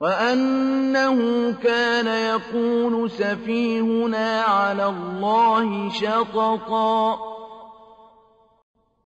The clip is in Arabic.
وَأَنَّهُ كَانَ يَقُولُ سَفِيهُنَا عَلَى اللَّهِ شَطَطًا.